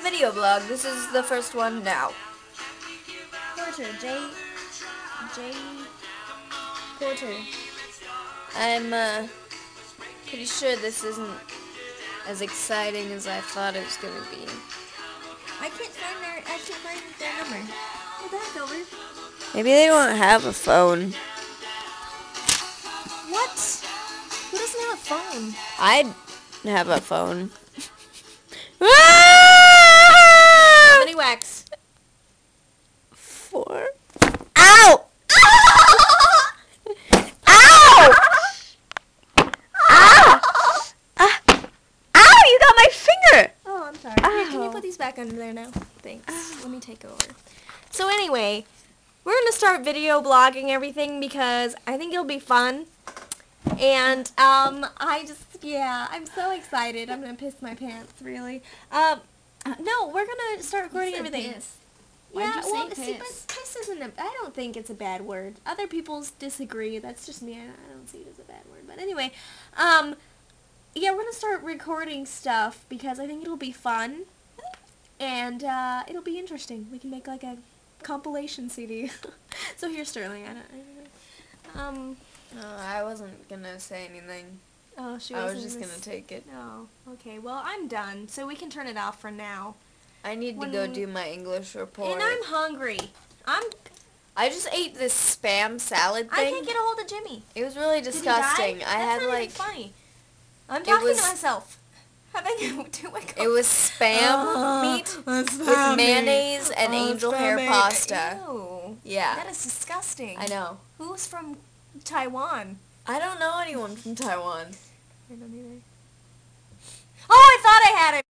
a video blog. This is the first one now. Porter, J. J. Porter. I'm uh, pretty sure this isn't as exciting as I thought it was gonna be. I can't find their. I can't find their number. The heck, over? Maybe they don't have a phone. What? Who doesn't have a phone? I have a phone. back under there now? Thanks. Let me take over. So anyway, we're gonna start video blogging everything because I think it'll be fun. And um, I just yeah, I'm so excited. I'm gonna piss my pants, really. Um, no, we're gonna start recording everything. Why'd yeah, you say well, see, but piss? piss isn't. A, I don't think it's a bad word. Other people disagree. That's just me. I, I don't see it as a bad word. But anyway, um, yeah, we're gonna start recording stuff because I think it'll be fun, and uh, it'll be interesting. We can make like a compilation CD. so here's Sterling. I don't, I don't know. Um. No, I wasn't gonna say anything. Oh, she I was just gonna take it. Oh, okay. Well, I'm done, so we can turn it off for now. I need to When- go do my English report. And I'm hungry. I'm. I just ate this spam salad thing. I can't get a hold of Jimmy. it was really Did he die? disgusting. I That's had like funny. I'm talking was- to myself. Having to my it was spam meat oh, with mayonnaise and oh, angel hair pasta. Ew. Yeah. That is disgusting. I know. Who's from Taiwan? I don't know anyone from Taiwan. I don't either. Oh, I thought I had it.